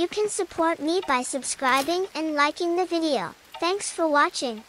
You can support me by subscribing and liking the video. Thanks for watching.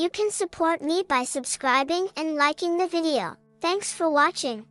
You can support me by subscribing and liking the video. Thanks for watching.